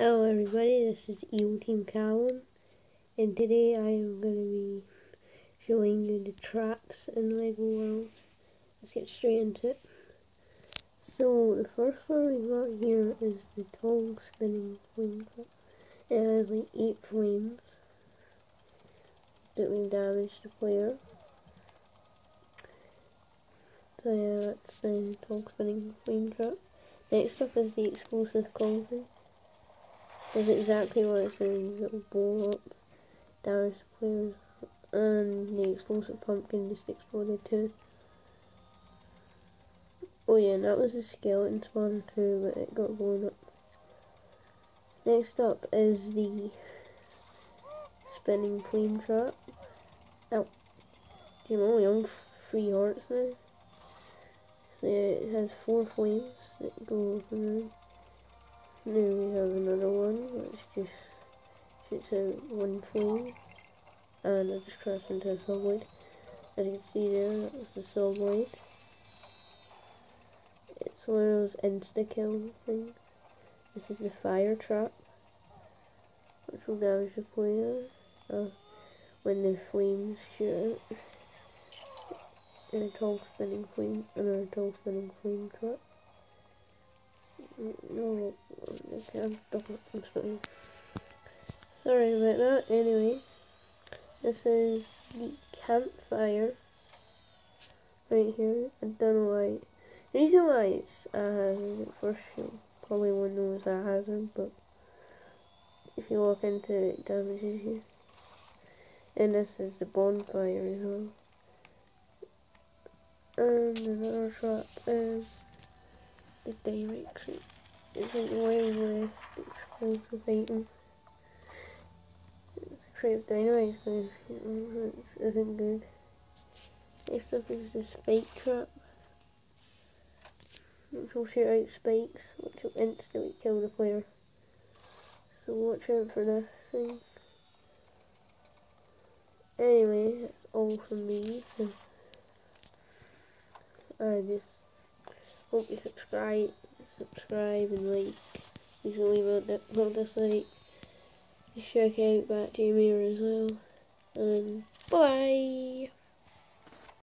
Hello everybody, this is Evil Team Callum, and today I am going to be showing you the traps in LEGO World. Let's get straight into it. So, the first one we got here is the tall spinning flame trap. It has like 8 flames that will damage the player. So yeah, that's the tall spinning flame trap. Next up is the explosive cauldron. That's exactly what it says. It will blow up, the players, and the explosive pumpkin just exploded too. Oh yeah, and that was a skeleton spawn too, but it got blown up. Next up is the spinning flame trap. Oh, I'm only on three hearts now. So yeah, it has four flames that go around. Then we have another one, which just shoots out one flame. And I just crashed into a saw blade. As you can see there, that was the saw blade. It's one of those insta-kill things. This is the fire trap, which will damage the player uh, when the flames shoot out. And a tall spinning flame, and a tall spinning flame trap. No, okay, I'm, I'm sorry. Sorry about that. Anyway, this is the campfire right here. I don't know why. The reason why it's a hazard, um, first you probably won't know it's a hazard, but if you walk into it, it damages you. And this is the bonfire as well. And another trap is the direction isn't way less explosive item. It's a of dynamite, so it isn't good. Next up is the spike trap, which will shoot out spikes, which will instantly kill the player. So watch out for this thing. Anyway, that's all from me. I just hope you subscribe, subscribe and like. Leave a, a dislike. Check out Bat Jamie as well. And bye.